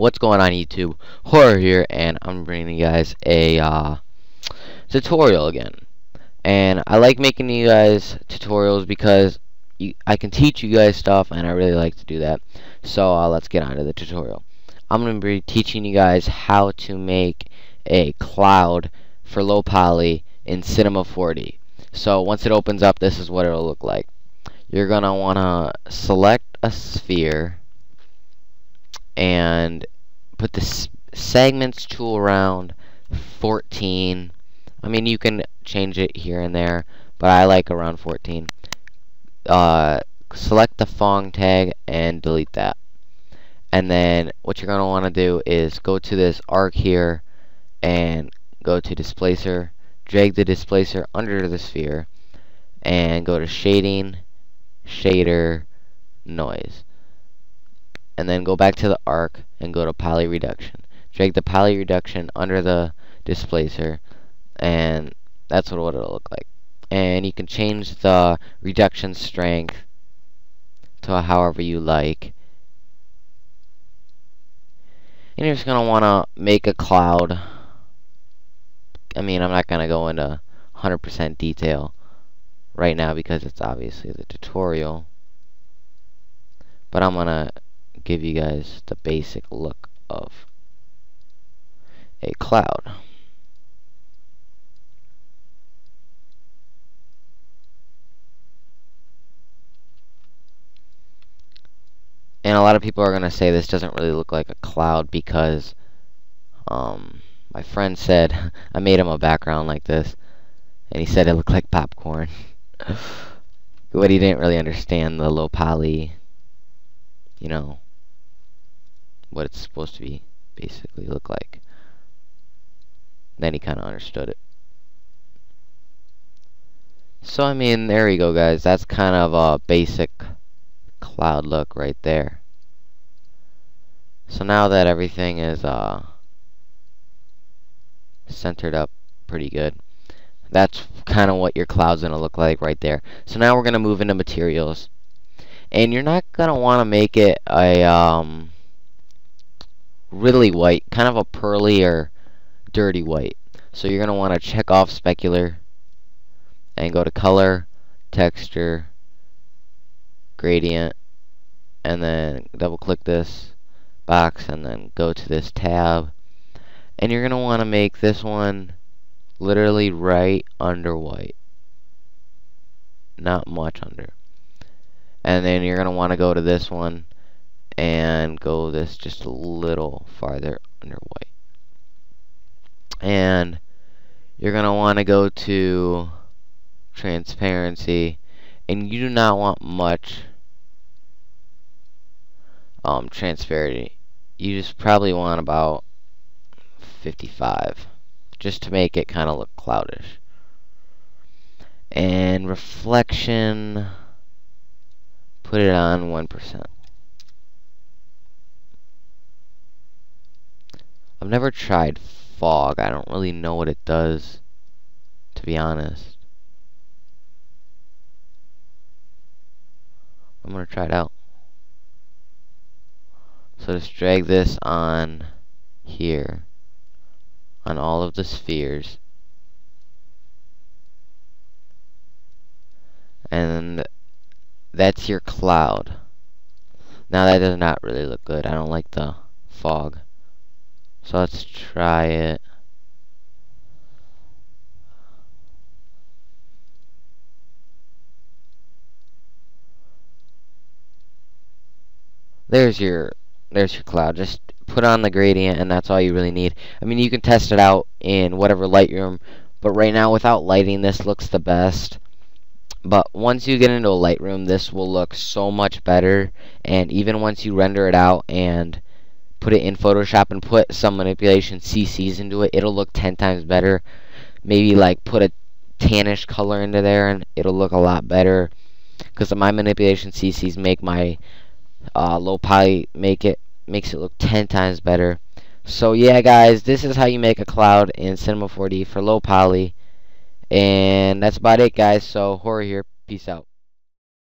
What's going on YouTube? Horror here, and I'm bringing you guys a uh, tutorial again. And I like making you guys tutorials because you, I can teach you guys stuff, and I really like to do that. So uh, let's get on to the tutorial. I'm going to be teaching you guys how to make a cloud for low poly in Cinema 4D. So once it opens up, this is what it'll look like. You're going to want to select a sphere and put the segments tool around 14 I mean you can change it here and there but I like around 14 uh, select the Phong tag and delete that. And then what you're going to want to do is go to this arc here and go to displacer drag the displacer under the sphere and go to shading shader noise and then go back to the arc and go to poly reduction. Drag the poly reduction under the displacer and that's what it'll look like. And you can change the reduction strength to however you like. And you're just going to want to make a cloud. I mean, I'm not going to go into 100% detail right now because it's obviously the tutorial. But I'm going to give you guys the basic look of a cloud. And a lot of people are going to say this doesn't really look like a cloud because um, my friend said I made him a background like this and he said it looked like popcorn. but he didn't really understand the low poly, you know, what it's supposed to be basically look like. Then he kind of understood it. So, I mean, there you go, guys. That's kind of a basic cloud look right there. So now that everything is uh, centered up pretty good, that's kind of what your cloud's going to look like right there. So now we're going to move into materials. And you're not going to want to make it a... Um, really white, kind of a pearly or dirty white. So you're going to want to check off specular and go to color, texture, gradient, and then double click this box and then go to this tab. And you're going to want to make this one literally right under white. Not much under. And then you're going to want to go to this one and go this just a little farther under white. And you're going to want to go to transparency and you do not want much um, transparency. You just probably want about 55 just to make it kind of look cloudish. And reflection, put it on 1%. I've never tried fog. I don't really know what it does, to be honest. I'm going to try it out. So just drag this on here, on all of the spheres. And that's your cloud. Now that does not really look good. I don't like the fog. So let's try it. There's your there's your cloud. Just put on the gradient and that's all you really need. I mean you can test it out in whatever Lightroom, but right now without lighting this looks the best. But once you get into a Lightroom this will look so much better and even once you render it out and put it in Photoshop and put some manipulation CCs into it, it'll look 10 times better. Maybe like put a tannish color into there and it'll look a lot better. Because my manipulation CCs make my uh, low poly make it makes it look 10 times better. So yeah guys, this is how you make a cloud in Cinema 4D for low poly. And that's about it guys. So horror here. Peace out.